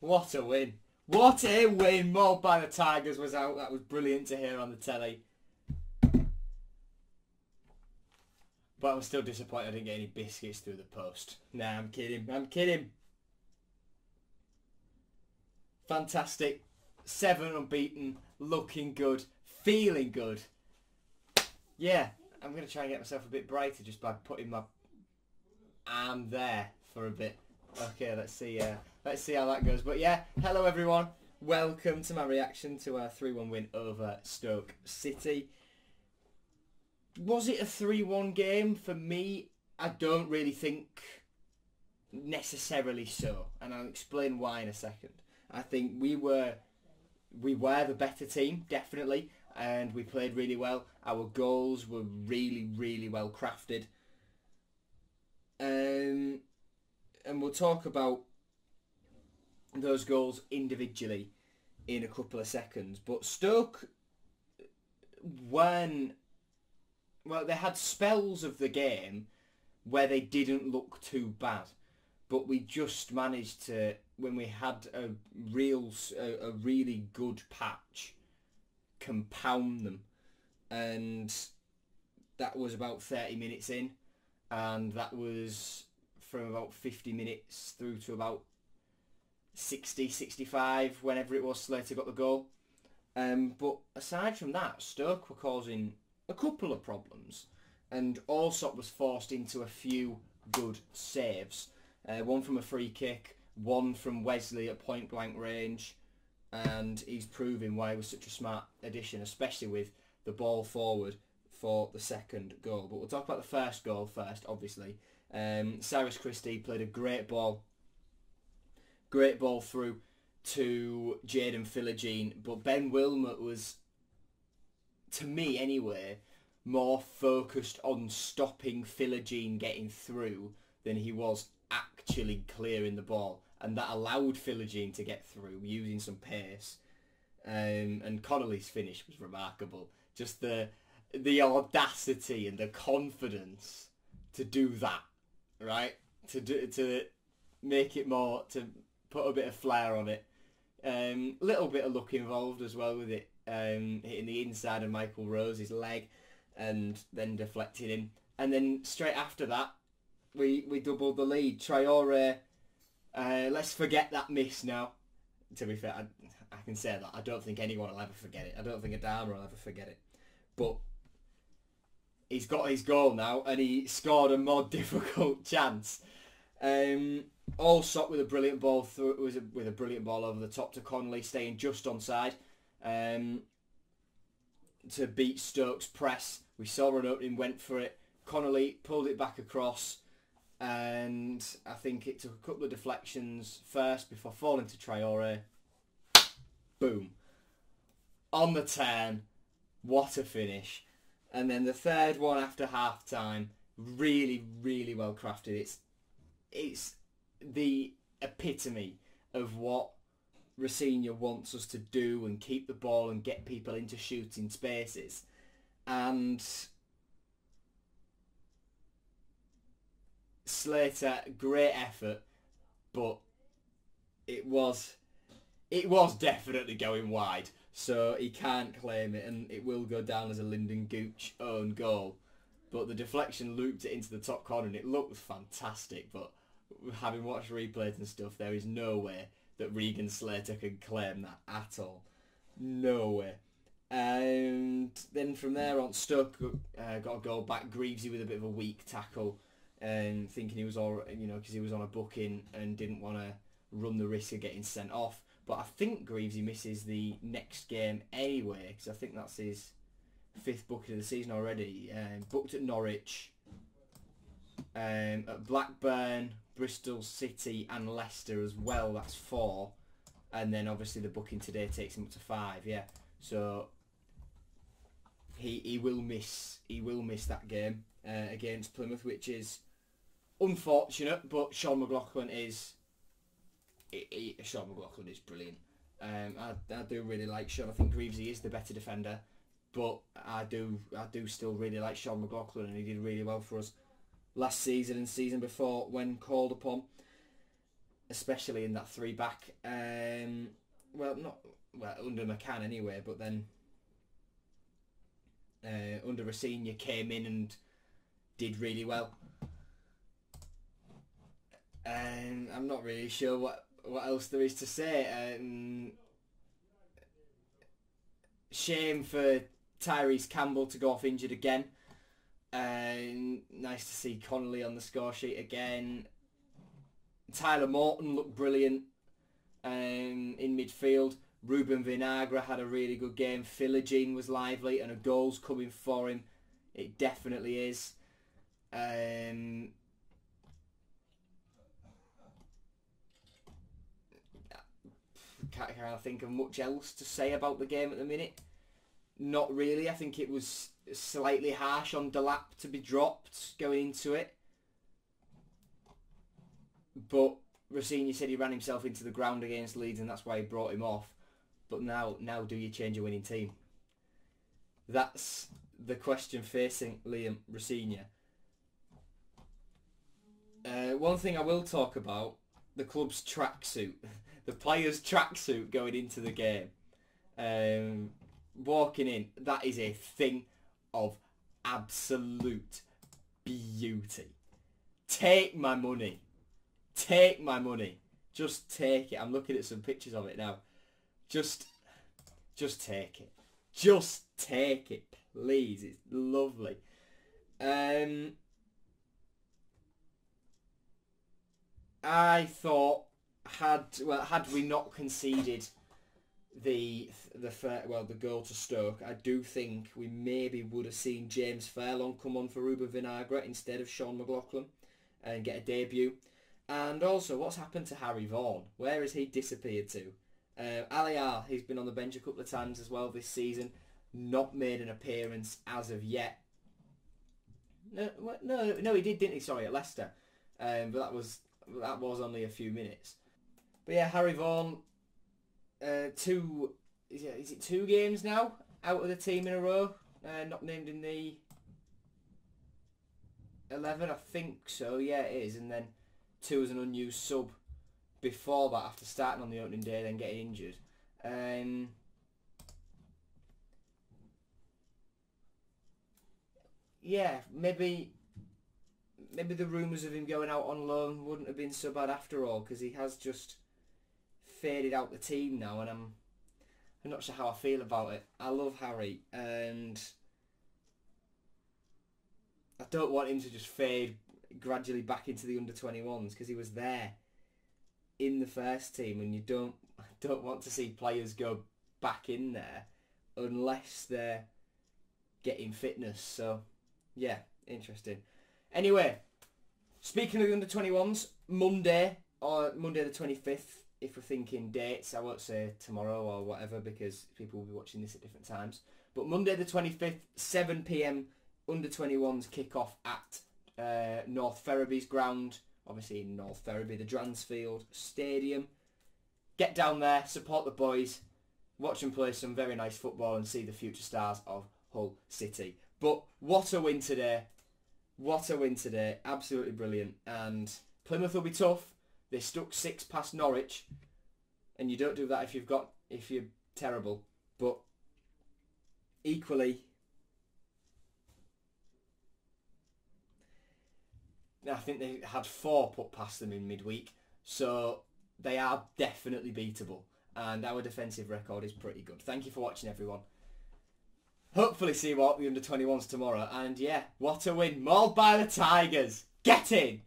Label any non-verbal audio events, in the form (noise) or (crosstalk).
What a win. What a win. Mauled by the Tigers was out. That was brilliant to hear on the telly. But I'm still disappointed I didn't get any biscuits through the post. Nah, I'm kidding. I'm kidding. Fantastic. Seven unbeaten. Looking good. Feeling good. Yeah, I'm going to try and get myself a bit brighter just by putting my arm there for a bit. Okay, let's see. Uh, let's see how that goes. But yeah, hello everyone. Welcome to my reaction to our 3-1 win over Stoke City. Was it a 3-1 game? For me, I don't really think necessarily so. And I'll explain why in a second. I think we were we were the better team, definitely, and we played really well. Our goals were really, really well crafted. Um, and we'll talk about those goals individually in a couple of seconds. But Stoke when well they had spells of the game where they didn't look too bad, but we just managed to when we had a real a, a really good patch compound them. And that was about 30 minutes in. And that was from about 50 minutes through to about 60, 65, whenever it was Slater got the goal. Um, but aside from that, Stoke were causing a couple of problems, and Allsop was forced into a few good saves. Uh, one from a free kick, one from Wesley at point blank range, and he's proving why he was such a smart addition, especially with the ball forward for the second goal. But we'll talk about the first goal first, obviously. Um, Cyrus Christie played a great ball, great ball through to Jaden Philogene, but Ben Wilmot was, to me anyway, more focused on stopping Philogene getting through than he was actually clearing the ball. And that allowed Philogene to get through using some pace. Um, and Connolly's finish was remarkable. Just the the audacity and the confidence to do that, right? To do to make it more to put a bit of flair on it. A um, little bit of luck involved as well with it, um, hitting the inside of Michael Rose's leg and then deflecting him. And then straight after that, we we doubled the lead. Traore, uh, let's forget that miss now. To be fair, I, I can say that. I don't think anyone will ever forget it. I don't think Adama will ever forget it. But he's got his goal now, and he scored a more (laughs) difficult chance. Um, Allsop with a brilliant ball through, was a, with a brilliant ball over the top to Connolly, staying just onside um, to beat Stokes' press. We saw an opening, went for it. Connolly pulled it back across, and I think it took a couple of deflections first before falling to Traore. Boom. On the turn. What a finish. And then the third one after half time, really, really well crafted. It's it's the epitome of what Rosenior wants us to do and keep the ball and get people into shooting spaces. And Slater, great effort, but it was it was definitely going wide, so he can't claim it, and it will go down as a Lynden Gooch own goal. But the deflection looped it into the top corner, and it looked fantastic. But having watched replays and stuff, there is no way that Regan Slater can claim that at all. No way. And then from there on, Stoke uh, got a goal back. Greavesy with a bit of a weak tackle and thinking he was all you know because he was on a booking and didn't want to run the risk of getting sent off. But I think Greavesy misses the next game anyway because I think that's his fifth booking of the season already. Um, booked at Norwich, um, at Blackburn, Bristol City and Leicester as well. That's four. And then obviously the booking today takes him up to five. Yeah. So he he will miss he will miss that game uh, against Plymouth, which is unfortunate, but Sean McLoughlin is he, he, Sean McLoughlin is brilliant. Um, I, I do really like Sean. I think Greavesy is the better defender, but I do I do still really like Sean McLoughlin, and he did really well for us last season and season before when called upon. especially in that three back. Um, well, not well under McCann anyway, but then uh, under Rosenior came in and did really well. And I'm not really sure what what else there is to say. Um, shame for Tyrese Campbell to go off injured again. Nice to see Connolly on the score sheet again. Tyler Morton looked brilliant um, in midfield. Ruben Vinagre had a really good game. Philogene was lively and a goal's coming for him. It definitely is. Um, can't, can't think of much else to say about the game at the minute. Not really. I think it was slightly harsh on Delap to be dropped going into it. But Rosenior said he ran himself into the ground against Leeds and that's why he brought him off. But now, now do you change a winning team? That's the question facing Liam Rosenior. Uh, one thing I will talk about, the club's tracksuit. (laughs) the player's tracksuit going into the game. Um, walking in, that is a thing of absolute beauty. Take my money. Take my money. Just take it. I'm looking at some pictures of it now. Just, just take it. Just take it, please. It's lovely. Um, I thought had well had we not conceded the the well the goal to Stoke, I do think we maybe would have seen James Furlong come on for Ruben Vinagre instead of Sean McLoughlin and get a debut. And also, what's happened to Harry Vaughan? Where has he disappeared to? Uh, Aliar, he's been on the bench a couple of times as well this season, not made an appearance as of yet. No, no, no, he did, didn't he? Sorry, at Leicester, um, but that was that was only a few minutes. But yeah, Harry Vaughan, uh, two is it, is it two games now out of the team in a row, uh, not named in the eleven, I think so. Yeah, it is, and then two as an unused sub before that after starting on the opening day, then getting injured. Um, yeah, maybe maybe the rumours of him going out on loan wouldn't have been so bad after all because he has just faded out the team now, and I'm I'm not sure how I feel about it. I love Harry, and I don't want him to just fade gradually back into the under 21s because he was there in the first team, and you don't (laughs) don't want to see players go back in there unless they're getting fitness. So yeah, interesting. Anyway, speaking of the under 21s, Monday or Monday the 25th, if we're thinking dates, I won't say tomorrow or whatever because people will be watching this at different times. But Monday the 25th, 7 p.m. under 21s kick off at uh, North Ferriby's ground, obviously in North Ferriby, the Dransfield Stadium. Get down there, support the boys, watch them play some very nice football and see the future stars of Hull City. But what a win today. What a win today. Absolutely brilliant. And Plymouth will be tough. They stuck six past Norwich, and you don't do that if you've got if you're terrible. But equally, I think they had four put past them in midweek, so they are definitely beatable. And our defensive record is pretty good. Thank you for watching, everyone. Hopefully see what the under 21s tomorrow. And yeah, what a win. Mauled by the Tigers. Get in!